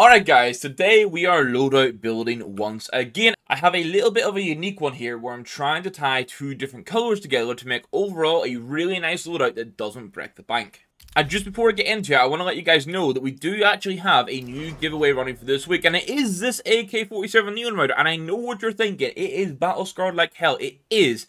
Alright guys, today we are loadout building once again. I have a little bit of a unique one here where I'm trying to tie two different colours together to make overall a really nice loadout that doesn't break the bank. And just before I get into it, I want to let you guys know that we do actually have a new giveaway running for this week, and it is this AK-47 Neon Rider, and I know what you're thinking, it is battle scarred like hell, it is.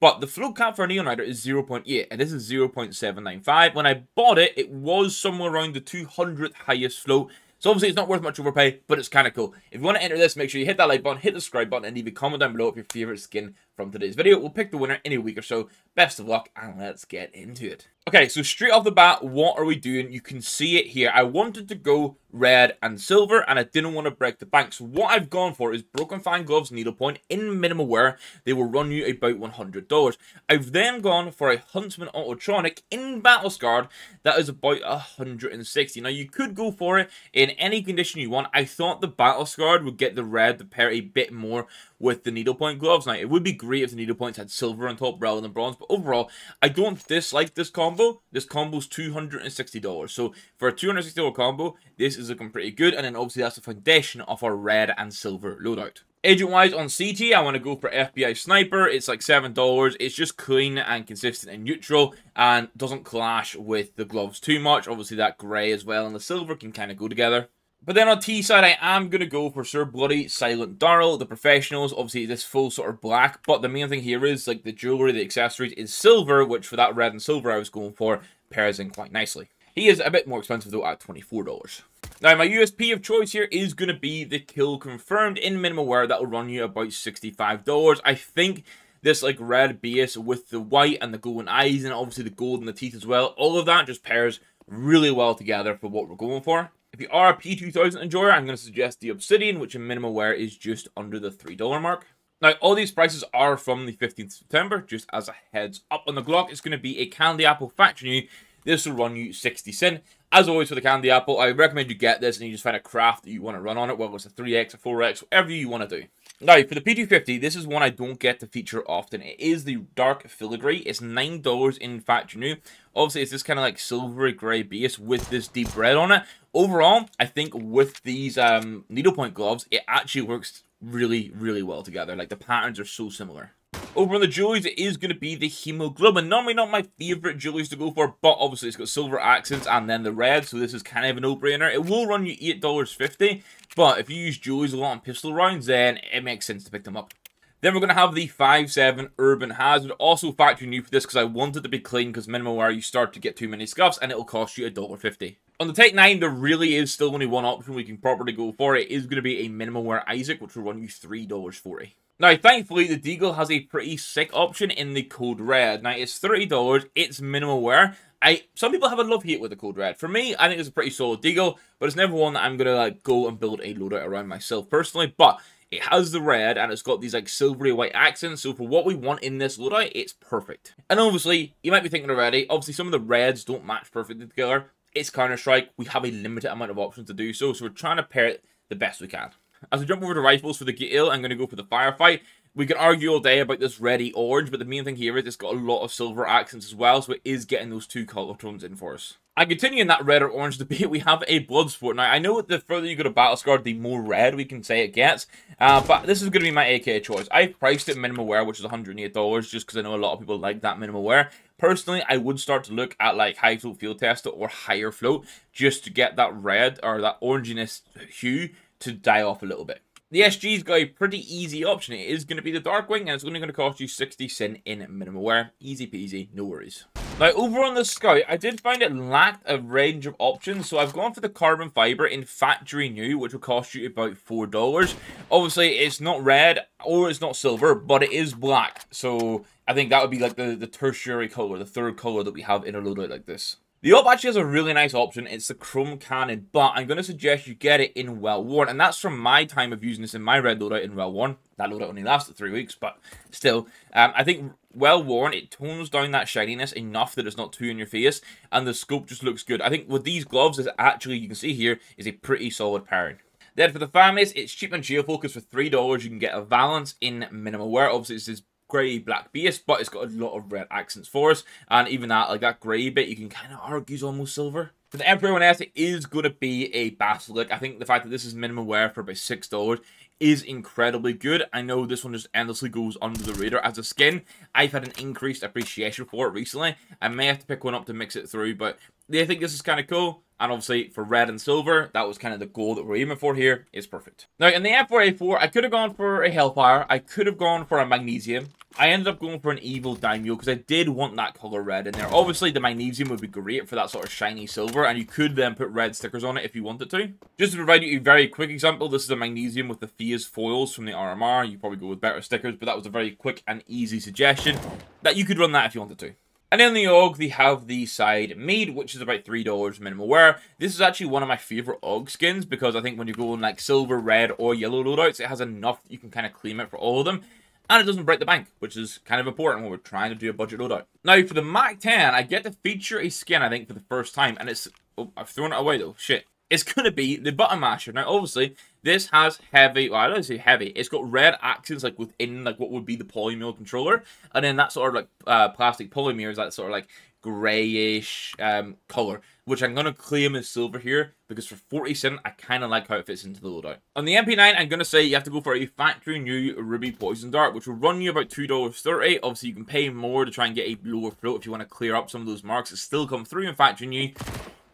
But the float cap for a Neon Rider is 0.8, and this is 0.795. When I bought it, it was somewhere around the 200th highest float, so obviously it's not worth much overpay, but it's kind of cool. If you want to enter this, make sure you hit that like button, hit the subscribe button, and leave a comment down below of your favorite skin from today's video. We'll pick the winner in a week or so. Best of luck, and let's get into it. Okay, so straight off the bat, what are we doing? You can see it here. I wanted to go red and silver, and I didn't want to break the bank. So what I've gone for is Broken Fang Gloves Needlepoint in minimal wear. They will run you about $100. I've then gone for a Huntsman Autotronic in Battle Scarred that is about 160 Now, you could go for it in any condition you want. I thought the Battle Scarred would get the red to pair a bit more with the needlepoint gloves. Now, it would be great if the needle points had silver on top rather than bronze, but overall, I don't dislike this combo. This combo's $260. So, for a $260 combo, this is looking pretty good, and then obviously that's the foundation of our red and silver loadout. Agent-wise, on CT, I want to go for FBI Sniper. It's like $7. It's just clean and consistent and neutral and doesn't clash with the gloves too much. Obviously, that grey as well and the silver can kind of go together. But then on T side, I am going to go for Sir Bloody Silent Darryl, the professionals. Obviously, this full sort of black, but the main thing here is like the jewelry, the accessories is silver, which for that red and silver I was going for pairs in quite nicely. He is a bit more expensive though at $24. Now, my USP of choice here is going to be the kill confirmed in minimal wear. That will run you about $65. I think this like red base with the white and the golden eyes and obviously the gold and the teeth as well. All of that just pairs really well together for what we're going for. If you are a P2000 enjoyer, I'm going to suggest the Obsidian, which in minimal wear is just under the $3 mark. Now, all these prices are from the 15th September, just as a heads up on the Glock. It's going to be a Candy Apple Factory. This will run you 60 cent. As always for the Candy Apple, I recommend you get this and you just find a craft that you want to run on it, whether it's a 3X or 4X, whatever you want to do. Now, for the P250, this is one I don't get to feature often. It is the Dark Filigree. It's $9 in factory new. Obviously, it's this kind of like silvery grey base with this deep red on it. Overall, I think with these um, needlepoint gloves, it actually works really, really well together. Like, the patterns are so similar. Over on the Dualies, it is going to be the hemoglobin. Normally not my favourite Dualies to go for, but obviously it's got silver accents and then the red, so this is kind of a no-brainer. It will run you $8.50, but if you use Dualies a lot on pistol rounds, then it makes sense to pick them up. Then we're going to have the 5.7 Urban Hazard, also factory new for this because I wanted to be clean because minimal wear you start to get too many scuffs and it'll cost you $1.50. On the Tec-9, there really is still only one option we can properly go for. It is going to be a minimal wear Isaac, which will run you $3.40. Now, thankfully, the Deagle has a pretty sick option in the Code Red. Now, it's $30, it's minimal wear. I Some people have a love-hate with the Code Red. For me, I think it's a pretty solid Deagle, but it's never one that I'm going to like go and build a loadout around myself personally. But it has the red, and it's got these like silvery white accents, so for what we want in this loadout, it's perfect. And obviously, you might be thinking already, obviously some of the reds don't match perfectly together. It's Counter-Strike, we have a limited amount of options to do so, so we're trying to pair it the best we can. As we jump over to rifles for the Galil, I'm going to go for the Firefight. We can argue all day about this ready orange, but the main thing here is it's got a lot of silver accents as well, so it is getting those two color tones in for us. I continue in that red or orange debate, we have a Bloodsport. Now, I know the further you go to Battle Scar, the more red we can say it gets, uh, but this is going to be my AK choice. I priced it minimal wear, which is $108, just because I know a lot of people like that minimal wear. Personally, I would start to look at like high float field tester or higher float, just to get that red or that oranginess hue to die off a little bit. The SG's got a pretty easy option. It is going to be the Darkwing, and it's only going to cost you 60 cent in minimal wear. Easy peasy, no worries. Now, over on the Scout, I did find it lacked a range of options, so I've gone for the carbon fiber in factory new, which will cost you about $4. Obviously, it's not red or it's not silver, but it is black, so I think that would be like the, the tertiary color, the third color that we have in a loadout like this. The op actually has a really nice option. It's the Chrome Cannon, but I'm going to suggest you get it in Well Worn, and that's from my time of using this in my red loadout in Well Worn. That loadout only lasted three weeks, but still, um, I think Well Worn, it tones down that shininess enough that it's not too in your face, and the scope just looks good. I think with these gloves, is actually, you can see here, is a pretty solid pairing. Then for the FAMAS, it's cheap and chill focus for $3. You can get a Valence in minimal wear. Obviously, this is grey black base, but it's got a lot of red accents for us. And even that, like that grey bit, you can kind of argue is almost silver. For the M4A1-S, it is going to be a Basilisk. I think the fact that this is minimum wear for about $6 is incredibly good. I know this one just endlessly goes under the radar as a skin. I've had an increased appreciation for it recently. I may have to pick one up to mix it through, but I think this is kind of cool. And obviously, for red and silver, that was kind of the goal that we're aiming for here. Is perfect. Now, in the M4A4, I could have gone for a Hellfire. I could have gone for a Magnesium. I ended up going for an Evil Daimyo because I did want that color red in there. Obviously, the Magnesium would be great for that sort of shiny silver, and you could then put red stickers on it if you wanted to. Just to provide you a very quick example, this is a Magnesium with the Phase foils from the RMR. You probably go with better stickers, but that was a very quick and easy suggestion that you could run that if you wanted to. And in the AUG, they have the Syd Mead, which is about $3 minimal wear. This is actually one of my favorite AUG skins because I think when you go in like silver, red, or yellow loadouts, it has enough you can kind of claim it for all of them. And it doesn't break the bank, which is kind of important when we're trying to do a budget loadout. Now, for the Mac 10, I get to feature a skin, I think, for the first time. And it's... Oh, I've thrown it away, though. Shit it's going to be the button masher. Now, obviously, this has heavy, well, I don't say heavy, it's got red accents, like, within, like, what would be the polymer controller, and then that sort of, like, uh, plastic polymer is that sort of, like, grayish um, color, which I'm going to claim as silver here, because for 40 cent, I kind of like how it fits into the loadout. On the MP9, I'm going to say you have to go for a factory new Ruby Poison Dart, which will run you about $2.30. Obviously, you can pay more to try and get a lower float if you want to clear up some of those marks that still come through in factory new.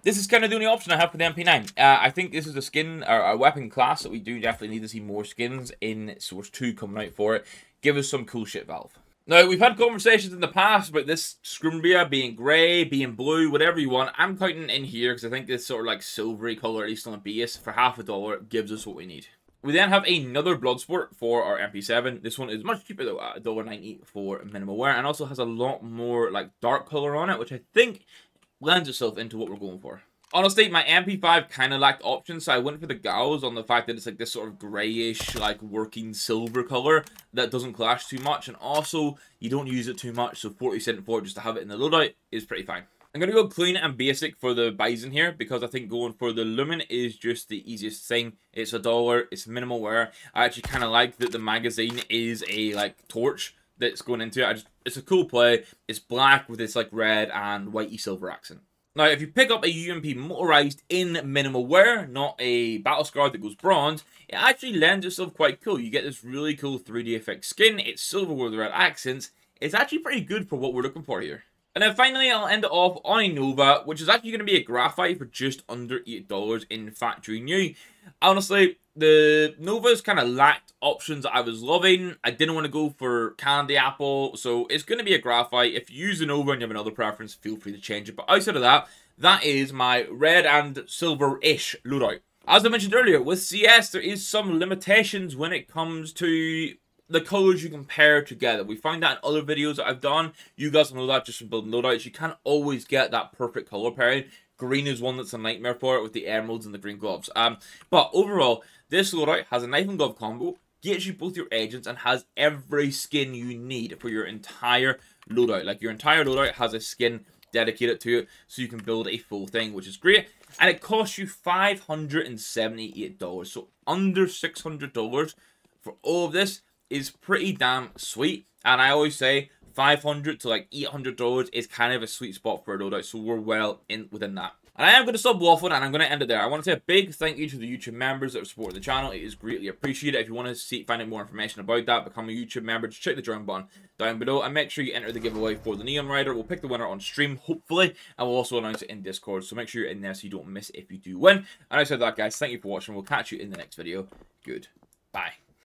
This is kind of the only option I have for the MP9. Uh, I think this is a skin, or a weapon class that we do definitely need to see more skins in Source 2 coming out for it. Give us some cool shit, Valve. Now, we've had conversations in the past about this Scumbria being grey, being blue, whatever you want. I'm counting in here because I think this sort of like silvery colour, at least on a base, for half a dollar, gives us what we need. We then have another Bloodsport for our MP7. This one is much cheaper though, at $1.90 for minimal wear, and also has a lot more like dark colour on it, which I think lends itself into what we're going for. Honestly, my MP5 kind of lacked options, so I went for the Gauss on the fact that it's like this sort of grayish, like working silver color that doesn't clash too much, and also you don't use it too much, so 40 cent for just to have it in the loadout is pretty fine. I'm going to go clean and basic for the Bizon here because I think going for the Lumen is just the easiest thing. It's a dollar, it's minimal wear. I actually kind of like that the magazine is a like torch that's going into it. Just, it's a cool play. It's black with this like red and whitey silver accent. Now, if you pick up a UMP motorized in minimal wear, not a battle scar that goes bronze, it actually lends itself quite cool. You get this really cool 3D effect skin. It's silver with red accents. It's actually pretty good for what we're looking for here. And then finally, I'll end it off on a Nova, which is actually going to be a graphite for just under $8 in factory new. Honestly, the Novas kind of lacked options I was loving. I didn't want to go for Candy Apple, so it's going to be a graphite. If you use a Nova and you have another preference, feel free to change it. But outside of that, that is my red and silver-ish loadout. As I mentioned earlier, with CS, there is some limitations when it comes to the colors you can pair together. We find that in other videos that I've done. You guys know that just from building loadouts. You can't always get that perfect color pairing. Green is one that's a nightmare for it with the emeralds and the green gloves. Um, but overall, this loadout has a knife and glove combo, gets you both your agents, and has every skin you need for your entire loadout. Like your entire loadout has a skin dedicated to it, so you can build a full thing, which is great. And it costs you $578, so under $600 for all of this is pretty damn sweet. And I always say 500 to like $800 is kind of a sweet spot for a loadout, so we're well in within that. And I am going to stop waffling and I'm going to end it there. I want to say a big thank you to the YouTube members that support the channel. It is greatly appreciated. If you want to see, find out more information about that, become a YouTube member, just check the join button down below and make sure you enter the giveaway for the Neon Rider. We'll pick the winner on stream, hopefully, and we'll also announce it in Discord. So make sure you're in there so you don't miss if you do win. And I said that, guys, thank you for watching. We'll catch you in the next video. Good. Bye.